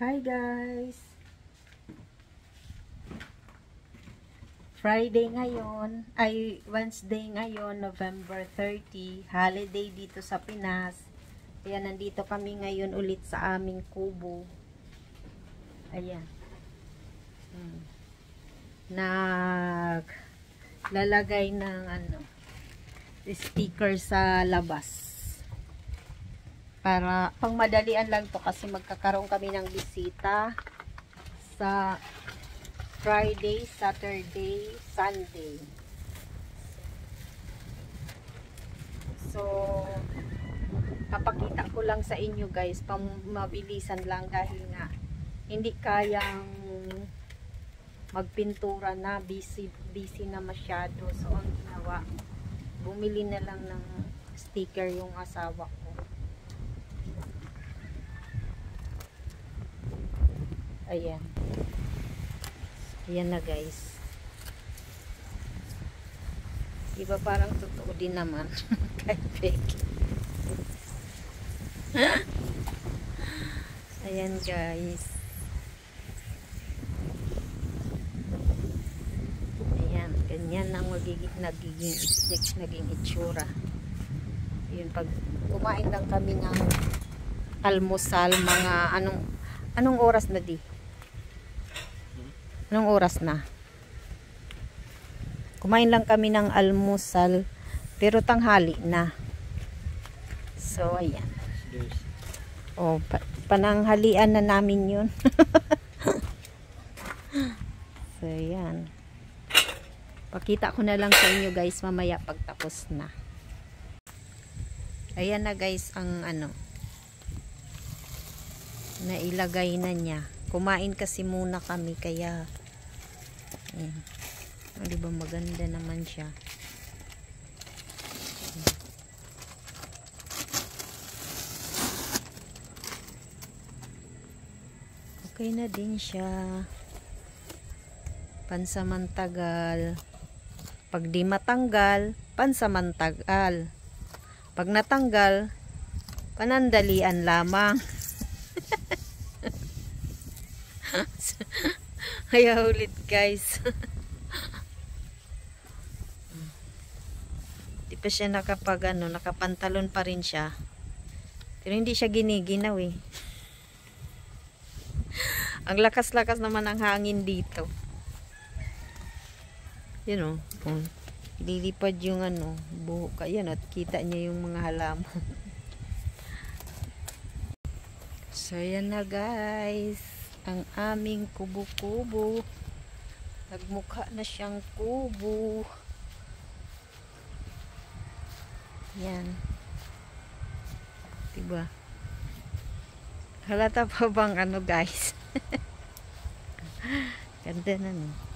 Hi guys! Friday ngayon, ay Wednesday ngayon, November 30, holiday dito sa Pinas. Kaya nandito kami ngayon ulit sa aming kubo. Ayan. Hmm. Nag lalagay ng ano sticker sa labas para pang madalian lang to kasi magkakaroon kami ng bisita sa Friday, Saturday, Sunday. So, papakita ko lang sa inyo guys, pang mabilisan lang dahil nga hindi kayang magpintura na, busy, busy na masyado. So, ang ginawa, bumili na lang ng sticker yung asawa ko. Ayan. Ayan na guys. Diba parang totoo din naman. Kahit fake. Ayan guys. Ayan. Ganyan ang magiging nagiging, naging itsura. Yun pag kumain lang kami ng almusal mga anong anong oras na di? Anong oras na? Kumain lang kami ng almusal pero tanghali na. So, ayan. O, pa pananghalian na namin yun. so, ayan. Pakita ko na lang sa inyo guys mamaya pagtapos na. Ayan na guys ang ano nailagay na niya. Kumain kasi muna kami kaya Ayan. O, diba maganda naman siya. Okay na din siya. Pansamantagal. Pag di matanggal, pansamantagal. Pag natanggal, panandalian lamang. Kaya ulit guys. Di pa siya nakapag ano, nakapantalon pa rin siya. Pero hindi siya giniginaw eh. ang lakas-lakas naman ang hangin dito. You know, kung lilipad yung ano, buhok, ayan at kita niya yung mga halaman. so, yan na guys ang aming kubo-kubo. Nagmukha na siyang kubo. Yan. Diba? Halata pa bang ano guys? Ganda na no.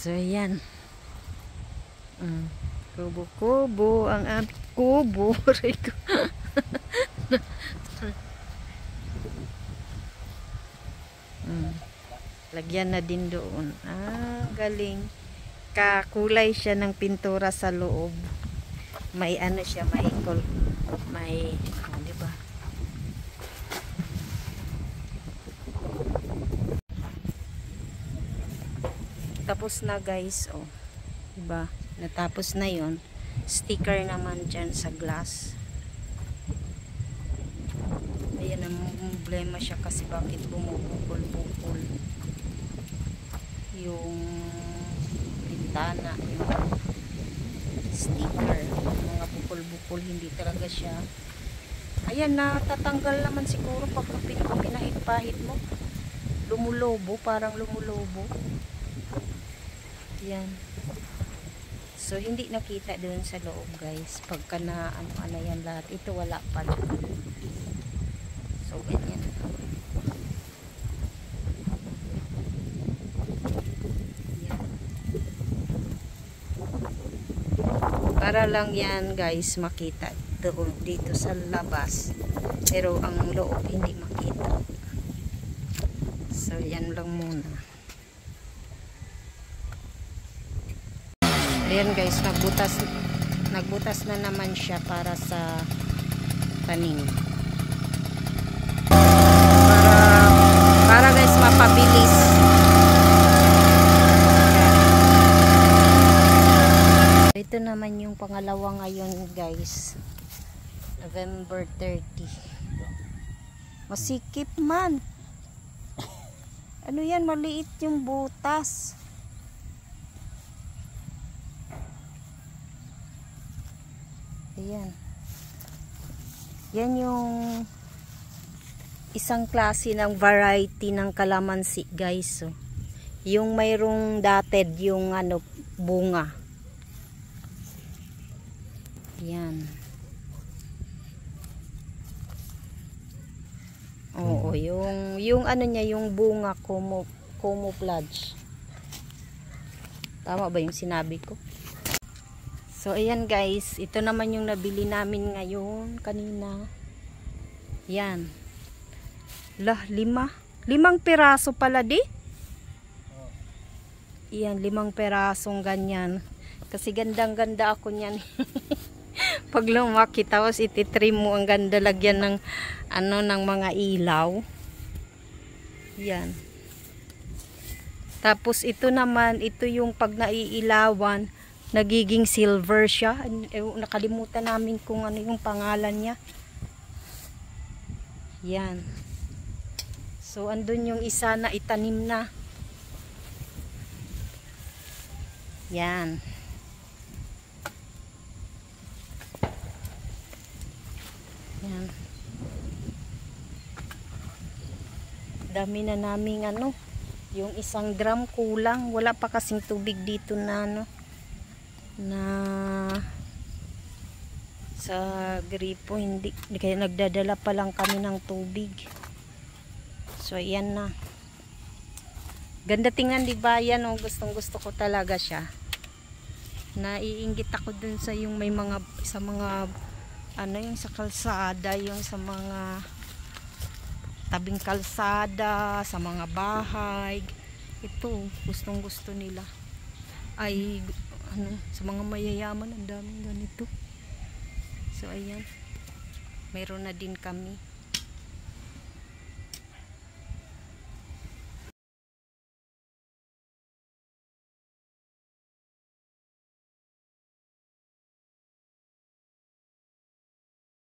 So, yan. Mm. Kubo-kubo ang aming kubo. hmm. Lagyan na din doon. Ah, galing. Kakulay siya ng pintura sa loob. May ano siya, may kol, may, oh, ba? Tapos na guys, oh. Di ba? Natapos na 'yon sticker naman dyan sa glass. Ayan ang problema siya kasi bakit bumubukol-bukol yung bintana yung sticker. Mga bukol-bukol hindi talaga siya. Ayan natatanggal naman siguro pag pinahit-pahit mo. Lumulobo parang lumulobo. Yan So, hindi nakita doon sa loob, guys. Pagka na, ano, ano yan lahat. Ito, wala pala. So, ganyan. Yan. Para lang yan, guys, makita doon, dito sa labas. Pero, ang loob, hindi makita. So, yan lang muna. Ayan guys, nagbutas nagbutas na naman siya para sa tanim. Para, para guys mapabilis. Ito naman yung pangalawa ngayon guys. November 30. Masikip man. Ano yan? Maliit yung butas. Ayan. Yan yung isang klase ng variety ng kalamansi guys. So, yung mayroong dotted yung ano bunga. Yan. Oo, yung yung ano niya, yung bunga como camouflage. Tama ba yung sinabi ko? So ayan guys, ito naman yung nabili namin ngayon kanina. Yan. Lah, lima. Limang piraso pala di. Yan, limang pirasong ganyan. Kasi gandang-ganda ako niyan. Pag lumaki tapos ititrim mo ang ganda lagyan ng ano ng mga ilaw. Yan. Tapos ito naman, ito yung pag naiilawan, nagiging silver siya. Nakalimutan namin kung ano yung pangalan niya. Yan. So andun yung isa na itanim na. Yan. Yan. Dami na naming ano, yung isang drum kulang. Wala pa kasing tubig dito na ano, na sa gripo. Hindi, kaya nagdadala pa lang kami ng tubig. So, ayan na. Ganda tingnan di ba yan? Oh, gustong gusto ko talaga siya. Naiinggit ako dun sa yung may mga, sa mga ano yung sa kalsada, yung sa mga tabing kalsada, sa mga bahay. Ito, gustong gusto nila. Ay, ano, sa mga mayayaman, ang daming ganito. So, ayan. Mayroon na din kami.